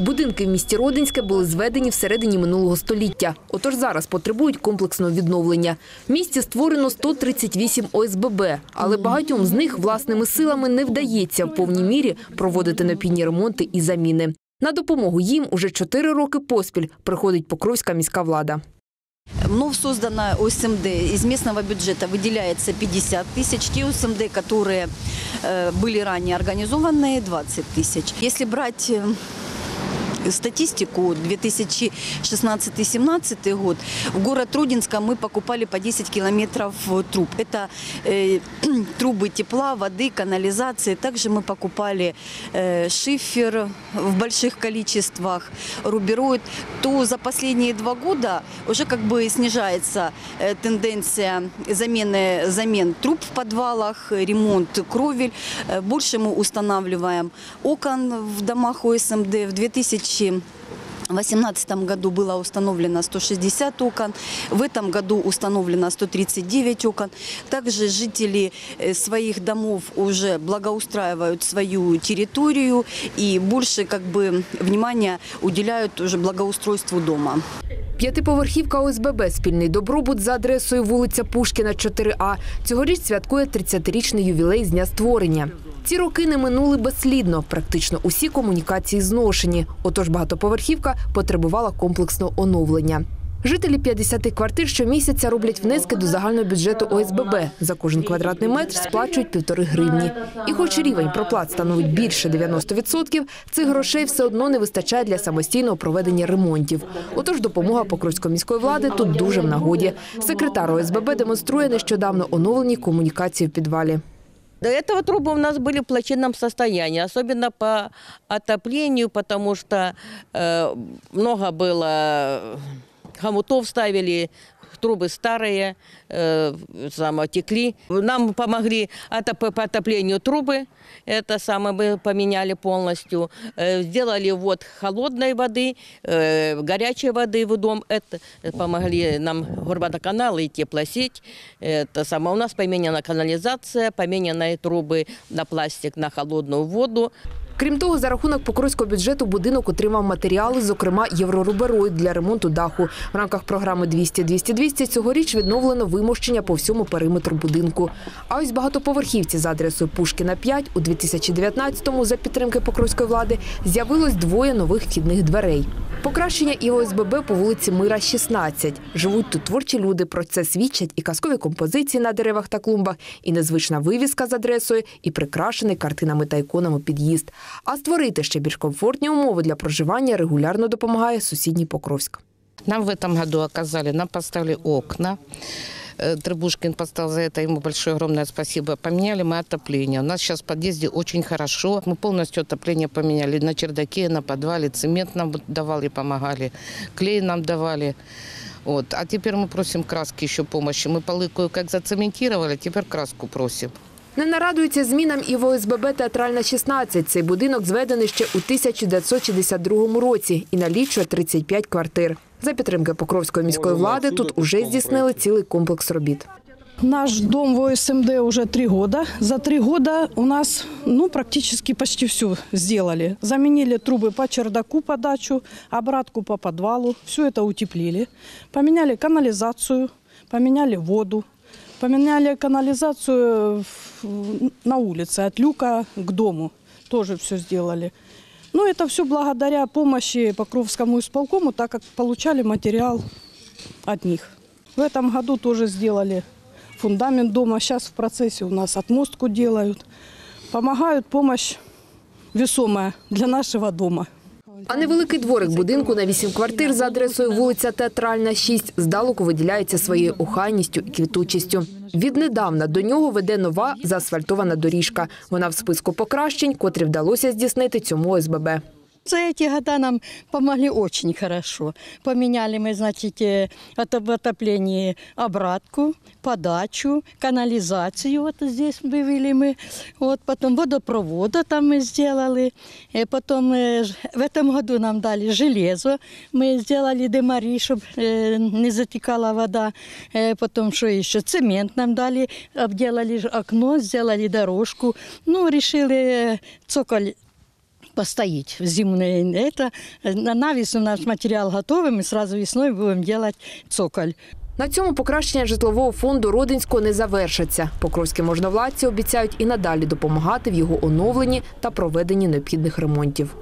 Будинки в місті Родинське були зведені всередині минулого століття. Отож зараз потребують комплексного відновлення. В місті створено 138 ОСББ, але багатьом з них власними силами не вдається в повній мірі проводити необхідні ремонти і заміни. На допомогу їм уже чотири роки поспіль приходить Покровська міська влада. Вновь создана ОСМД. Из местного бюджета выделяется 50 тысяч. Те ОСМД, которые э, были ранее организованы, 20 тысяч. Если брать э, статистику 2016-17 год, в город Рудинска мы покупали по 10 километров труб. Это э, трубы тепла, воды, канализации. Также мы покупали э, шифер в больших количествах, рубероид. То за последние два года уже как бы снижается э, тенденция замены замен труб в подвалах, ремонт кровель. Э, Больше мы устанавливаем окон в домах ОСМД. В 2000 в 2018 году было установлено 160 окон, в этом году установлено 139 окон. Также жители э, своих домов уже благоустраивают свою территорию и больше как бы внимания уделяют уже благоустройству дома. П'ятиповерхівка ОСББ «Спільний добробут» за адресою вулиця Пушкіна, 4А цьогоріч святкує 30-річний ювілей з дня створення. Ці роки не минули безслідно. Практично усі комунікації зношені. Отож багатоповерхівка потребувала комплексного оновлення. Жителі 50 квартир щомісяця роблять внески до загального бюджету ОСББ. За кожен квадратний метр сплачують півтори гривні. І хоч рівень проплат становить більше 90%, цих грошей все одно не вистачає для самостійного проведення ремонтів. Отож допомога Покровської міської влади тут дуже в нагоді. Секретар ОСББ демонструє нещодавно оновлені комунікації в підвалі. До этого трубы у нас были в плачевном состоянии, особенно по отоплению, потому что э, много было хомутов ставили, трубы старые, э, само текли. Нам помогли отоп- по отоплению трубы, это самое мы поменяли полностью. Э, сделали вот холодной воды, э, горячей воды в дом. Это помогли нам горводоканал и теплосеть. Это самое. У нас поменяна канализация, поменяны трубы на пластик, на холодную воду. Крім того, за рахунок покровського бюджету будинок отримав матеріали, зокрема єврорубероїд для ремонту даху. В рамках програми «200-200-200» цьогоріч відновлено вимощення по всьому периметру будинку. А ось багатоповерхівці за адресою Пушкіна 5 у 2019-му за підтримки покровської влади з'явилось двоє нових вхідних дверей. Покращення і ОСББ по вулиці Мира, 16. Живуть тут творчі люди. Про це свідчать і казкові композиції на деревах та клумбах, і незвична вивіска з адресою, і прикрашений картинами та іконами під'їзд. А створити ще більш комфортні умови для проживання регулярно допомагає сусідній Покровськ. Нам в этом году оказали, нам поставили окна. Э, Требушкин поставил за это, ему большое огромное спасибо. Поменяли мы отопление. У нас сейчас в подъезде очень хорошо. Мы полностью отопление поменяли на чердаке, на подвале. Цемент нам давали, помогали. Клей нам давали. Вот. А теперь мы просим краски еще помощи. Мы полы кое-как зацементировали, теперь краску просим. Не нарадується змінам і в ОСББ «Театральна 16». Цей будинок зведений ще у 1962 році і налічує 35 квартир. За підтримки Покровської міської влади тут уже здійснили цілий комплекс робіт. Наш дом в ОСМД уже три года. За три года у нас ну, практически почти все сделали. Заменили трубы по чердаку подачу, обратку по подвалу. Все это утеплили. Поменяли канализацию, поменяли воду. Поменяли канализацию на улице от люка к дому. Тоже все сделали. Ну, это все благодаря помощи Покровскому исполкому, так как получали материал от них. В этом году тоже сделали фундамент дома. Сейчас в процессе у нас отмостку делают. Помогают помощь весомая для нашего дома. А невеликий дворик будинку на вісім квартир за адресою вулиця Театральна, 6 здалеку виділяється своєю охайністю і квітучістю. Віднедавна до нього веде нова заасфальтована доріжка. Вона в списку покращень, котрі вдалося здійснити цьому ОСББ. За эти года нам помогли очень хорошо. Поменяли мы, значит, э, ото- в отоплении обратку, подачу, канализацию вот здесь вывели мы. Вот потом водопровода там мы сделали. Э, Потом э, ж- в этом году нам дали железо. Мы сделали демари, чтобы не затекала вода. Э, Потом что еще? Цемент нам дали, обделали ж окно, сделали дорожку. Ну, решили э, цоколь постоит зимнее. Это на навес у нас материал готовый, мы сразу весной будем делать цоколь. На цьому покращення житлового фонду Родинського не завершаться. Покровські можновладці обіцяють і надалі допомагати в його оновленні та проведенні необхідних ремонтів.